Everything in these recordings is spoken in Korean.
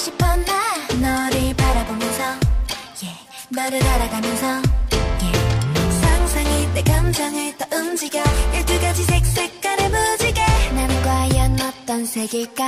싶어 나 너를 바라보면서 yeah. 너를 알아가면서 yeah. 상상이 내 감정을 더 움직여 열두 가지 색 색깔의 무지개 나는 과연 어떤 색일까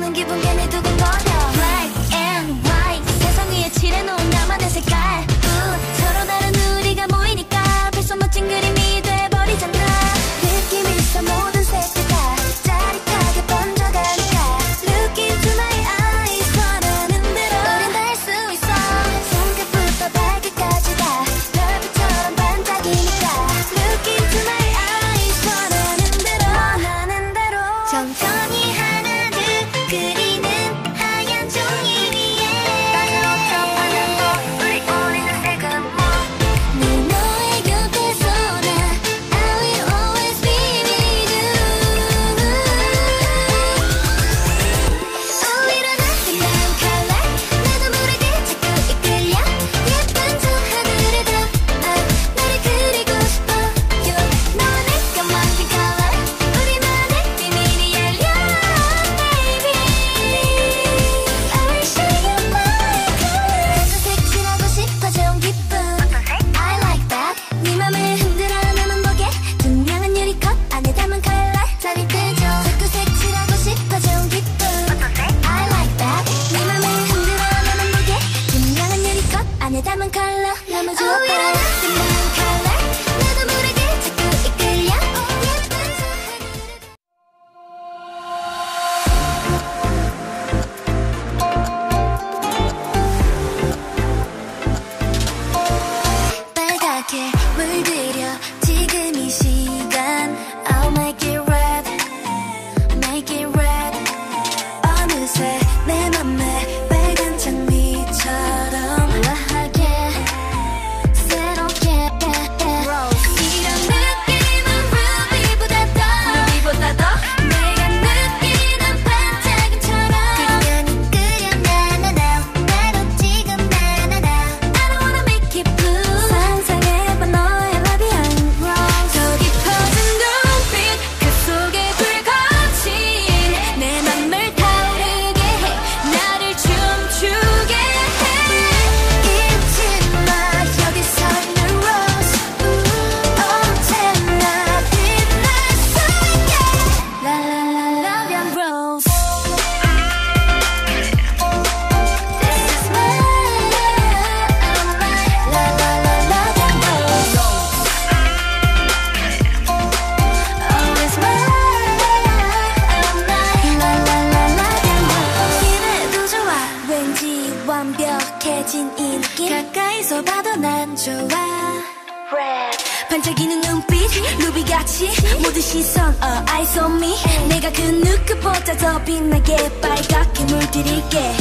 나는 기분 담은 컬러 너무 좋아 oh, yeah. 담은 컬러 뭘 봐도 난 좋아 Red. 반짝이는 눈빛 루비같이 모든 시선 uh, eyes on me 내가 그 누구보다 더 빛나게 빨갛게 물들일게